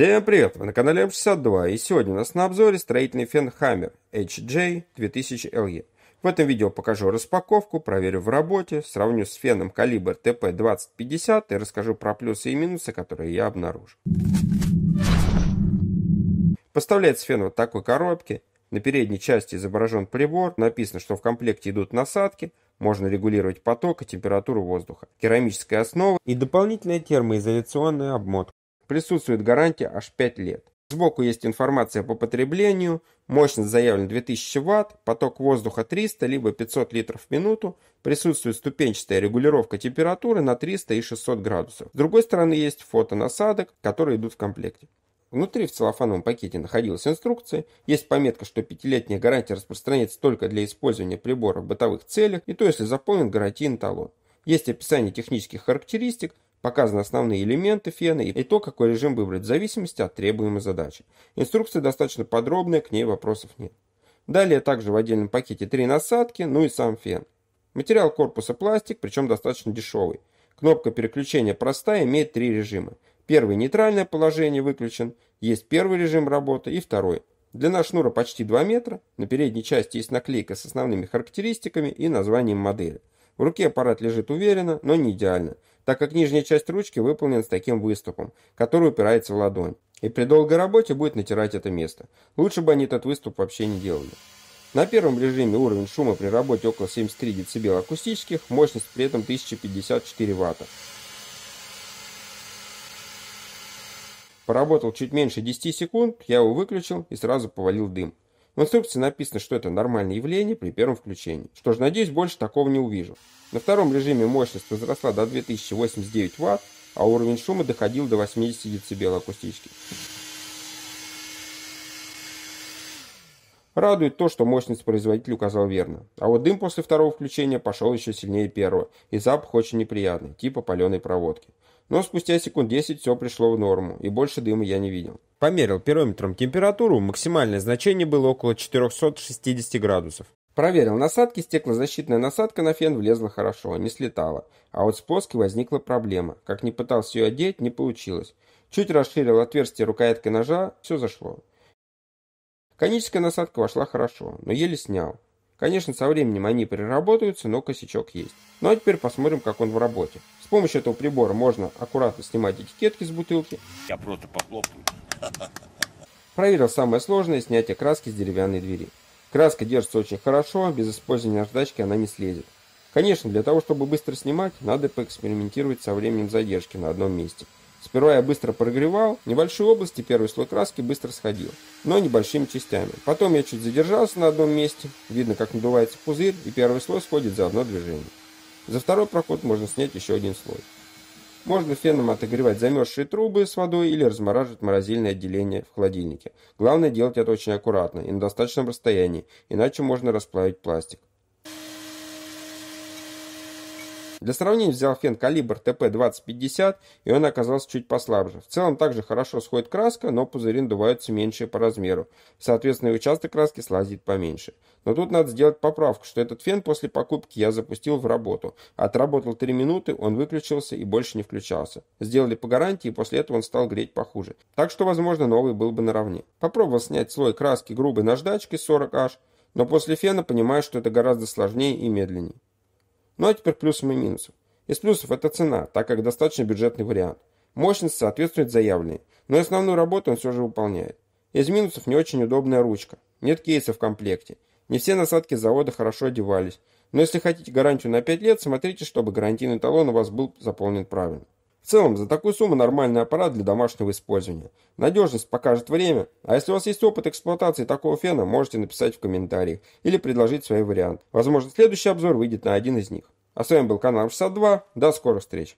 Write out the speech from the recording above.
Всем привет! Вы на канале М62 и сегодня у нас на обзоре строительный фен Hammer HJ 2000LE. В этом видео покажу распаковку, проверю в работе, сравню с феном калибр TP2050 и расскажу про плюсы и минусы, которые я обнаружил. Поставляется фен вот такой коробке. На передней части изображен прибор, написано, что в комплекте идут насадки, можно регулировать поток и температуру воздуха, керамическая основа и дополнительная термоизоляционная обмотка. Присутствует гарантия аж 5 лет. Сбоку есть информация по потреблению, мощность заявлена 2000 Вт, поток воздуха 300 либо 500 литров в минуту, присутствует ступенчатая регулировка температуры на 300 и 600 градусов. С другой стороны есть фото насадок, которые идут в комплекте. Внутри в целлофановом пакете находилась инструкция, есть пометка, что пятилетняя гарантия распространяется только для использования прибора в бытовых целях, и то если заполнен гарантийный талон. Есть описание технических характеристик, Показаны основные элементы фена и то, какой режим выбрать в зависимости от требуемой задачи. Инструкция достаточно подробная, к ней вопросов нет. Далее также в отдельном пакете три насадки, ну и сам фен. Материал корпуса пластик, причем достаточно дешевый. Кнопка переключения простая, имеет три режима. Первый нейтральное положение выключен, есть первый режим работы и второй. Длина шнура почти 2 метра, на передней части есть наклейка с основными характеристиками и названием модели. В руке аппарат лежит уверенно, но не идеально так как нижняя часть ручки выполнена с таким выступом, который упирается в ладонь, и при долгой работе будет натирать это место. Лучше бы они этот выступ вообще не делали. На первом режиме уровень шума при работе около 73 дБ акустических, мощность при этом 1054 Вт. Поработал чуть меньше 10 секунд, я его выключил и сразу повалил дым. В инструкции написано, что это нормальное явление при первом включении. Что ж, надеюсь, больше такого не увижу. На втором режиме мощность возросла до 2089 Вт, а уровень шума доходил до 80 дБ акустически. Радует то, что мощность производитель указал верно. А вот дым после второго включения пошел еще сильнее первого, и запах очень неприятный, типа паленой проводки. Но спустя секунд 10 все пришло в норму, и больше дыма я не видел. Померил пирометром температуру, максимальное значение было около 460 градусов. Проверил насадки, стеклозащитная насадка на фен влезла хорошо, не слетала. А вот с плоской возникла проблема. Как ни пытался ее одеть, не получилось. Чуть расширил отверстие рукояткой ножа, все зашло. Коническая насадка вошла хорошо, но еле снял. Конечно, со временем они переработаются, но косячок есть. Ну а теперь посмотрим, как он в работе. С помощью этого прибора можно аккуратно снимать этикетки с бутылки. Я просто похлопаю. Проверил самое сложное – снятие краски с деревянной двери. Краска держится очень хорошо, без использования наждачки она не слезет. Конечно, для того, чтобы быстро снимать, надо поэкспериментировать со временем задержки на одном месте. Сперва я быстро прогревал, небольшие области первый слой краски быстро сходил, но небольшими частями. Потом я чуть задержался на одном месте, видно как надувается пузырь, и первый слой сходит за одно движение. За второй проход можно снять еще один слой. Можно феном отогревать замерзшие трубы с водой или размораживать морозильное отделение в холодильнике. Главное делать это очень аккуратно и на достаточном расстоянии, иначе можно расплавить пластик. Для сравнения взял фен калибр ТП-2050, и он оказался чуть послабже. В целом также хорошо сходит краска, но пузыри надуваются меньше по размеру. Соответственно, и участок краски слазит поменьше. Но тут надо сделать поправку, что этот фен после покупки я запустил в работу. Отработал 3 минуты, он выключился и больше не включался. Сделали по гарантии, и после этого он стал греть похуже. Так что, возможно, новый был бы наравне. Попробовал снять слой краски грубой наждачкой 40H, но после фена понимаю, что это гораздо сложнее и медленнее. Ну а теперь плюсом и минусом. Из плюсов это цена, так как достаточно бюджетный вариант. Мощность соответствует заявленной, но основную работу он все же выполняет. Из минусов не очень удобная ручка. Нет кейса в комплекте. Не все насадки завода хорошо одевались. Но если хотите гарантию на 5 лет, смотрите, чтобы гарантийный талон у вас был заполнен правильно. В целом, за такую сумму нормальный аппарат для домашнего использования. Надежность покажет время, а если у вас есть опыт эксплуатации такого фена, можете написать в комментариях или предложить свой вариант. Возможно, следующий обзор выйдет на один из них. А с вами был канал 62. До скорых встреч!